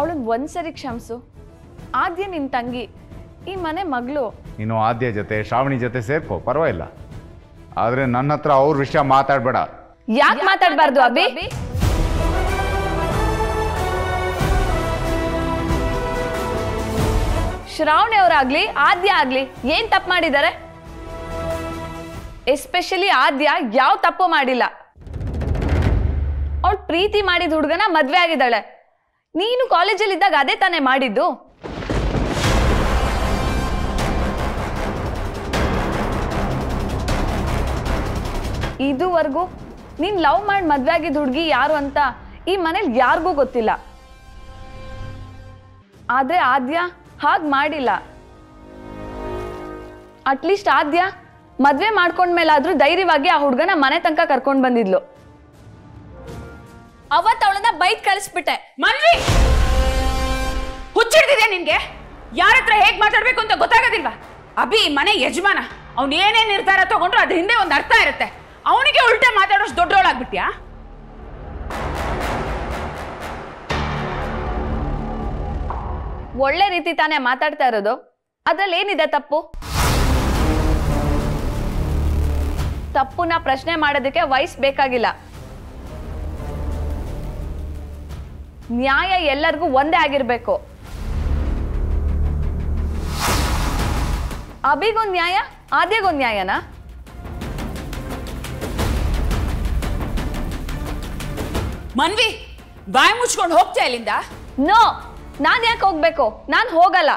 ಅವಳನ್ನ ಒಂದ್ಸರಿ ಕ್ಷಮಿಸು ಆದ್ಯ ನಿನ್ನ ತಂಗಿ ಈ ಮನೆ ಮಗಳು. ನೀನು ಆದ್ಯ ಜೊತೆ ಶ್ರಾವಣಿ ಜೊತೆ ಸೇರ್ಕೋ ಪರವಾಗಿಲ್ಲ. ಆದರೆ ನನ್ನ ಹತ್ರ ಅವ್ರ ವಿಷಯ ಮಾತಾಡಬೇಡ. ಯಾಕೆ ಮಾತಾಡಬಾರ್ದು ಅಭಿ? ಶ್ರಾವಣಿ ಅವರಾಗ್ಲಿ ಆದ್ಯ ಆಗ್ಲಿ ಏನ್ ತಪ್ಪು ಮಾಡಿದ್ದಾರೆ ಎಸ್ಪೆಷಲಿ ಆದ್ಯ ಯಾವ ತಪ್ಪು ಮಾಡಿಲ್ಲ. ಅವಳು ಪ್ರೀತಿ ಮಾಡಿದ ಹುಡುಗನ ಮದ್ವೆ ಆಗಿದ್ದಾಳೆ. ನೀನು ಕಾಲೇಜಲ್ಲಿ ಇದ್ದಾಗ ಅದೇ ತಾನೇ ಮಾಡಿದ್ದು? ಇದುವರೆಗೂ ನೀನ್ ಲವ್ ಮಾಡಿ ಮದ್ವೆ ಆಗಿದ್ದ ಹುಡುಗಿ ಯಾರು ಅಂತ ಈ ಮನೇಲಿ ಯಾರಿಗೂ ಗೊತ್ತಿಲ್ಲ. ಆದ್ರೆ ಆದ್ಯ ಹಾಗ್ ಮಾಡಿಲ್ಲ. ಅಟ್ಲೀಸ್ಟ್ ಆದ್ಯ ಮದ್ವೆ ಮಾಡ್ಕೊಂಡ್ಮೇಲಾದ್ರೂ ಧೈರ್ಯವಾಗಿ ಆ ಹುಡುಗನ ಮನೆ ತನಕ ಕರ್ಕೊಂಡ್ ಬಂದಿದ್ಲು. ಅವತ್ ಬೈಕ್ ಕಳಿಸ್ಬಿಟ್ಟೆ. ಮನ್ವಿ! ಹುಚ್ಚಿಡ್ದಿದೆ ನಿನ್ಗೆ? ಯಾರ ಹತ್ರ ಹೇಗ್ ಮಾತಾಡ್ಬೇಕು ಅಂತ ಗೊತ್ತಾಗೋದಿಲ್ವಾ? ಅಭಿ ಮನೆ ಯಜಮಾನ. ಅವ್ನು ಏನೇನ್ ನಿರ್ಧಾರ ತಗೊಂಡ್ರು ಅದ್ರ ಹಿಂದೆ ಒಂದು ಅರ್ಥ ಇರುತ್ತೆ. ಅವನಿಗೆ ಉಲ್ಟೆ ಮಾತಾಡೋಷ್ಟು ದೊಡ್ಡವಳಾಗ್ಬಿಟ್ಯಾ ಒಳ್ಳೆ ರೀತಿ ತಾನೇ ಮಾತಾಡ್ತಾ ಇರೋದು. ಅದ್ರಲ್ಲಿ ಏನಿದೆ ತಪ್ಪು? ತಪ್ಪುನ ಪ್ರಶ್ನೆ ಮಾಡೋದಕ್ಕೆ ವಯಸ್ಸು ಬೇಕಾಗಿಲ್ಲ. ನ್ಯಾಯ ಎಲ್ಲರಿಗೂ ಒಂದೇ ಆಗಿರ್ಬೇಕು. ಅಭಿಗೊಂದು ನ್ಯಾಯ ಆದ್ಯಗೊಂದು ನ್ಯಾಯನಾ? ಮನ್ವಿ ಬಾಯಿ ಮುಚ್ಕೊಂಡು ಹೋಗ್ತಾ ಇಲ್ಲಿಂದ? ನೋ ನಾನ್ ಯಾಕೆ ಹೋಗ್ಬೇಕು? ನಾನ್ ಹೋಗಲ್ಲ.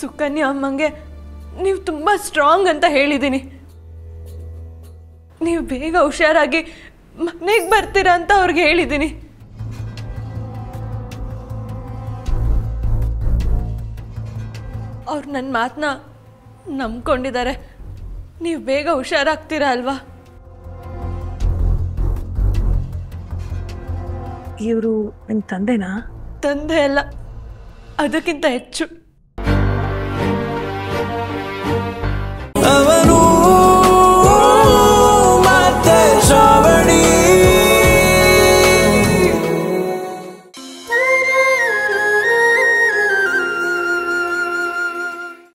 ಸುಕನ್ಯಾ ಅಮ್ಮಂಗೆ ನೀವು ತುಂಬ ಸ್ಟ್ರಾಂಗ್ ಅಂತ ಹೇಳಿದ್ದೀನಿ. ನೀವು ಬೇಗ ಹುಷಾರಾಗಿ ಮನೆಗೆ ಬರ್ತೀರಾ ಅಂತ ಅವ್ರಿಗೆ ಹೇಳಿದ್ದೀನಿ. ಅವ್ರು ನನ್ನ ಮಾತನ್ನ ನಂಬ್ಕೊಂಡಿದ್ದಾರೆ. ನೀವು ಬೇಗ ಹುಷಾರಾಗ್ತೀರಾ ಅಲ್ವಾ? ಇವರು ನಿಮ್ಮ ತಂದೆನಾ? ತಂದೆ ಅಲ್ಲ. ಅದಕ್ಕಿಂತ ಹೆಚ್ಚು. 漫漫路。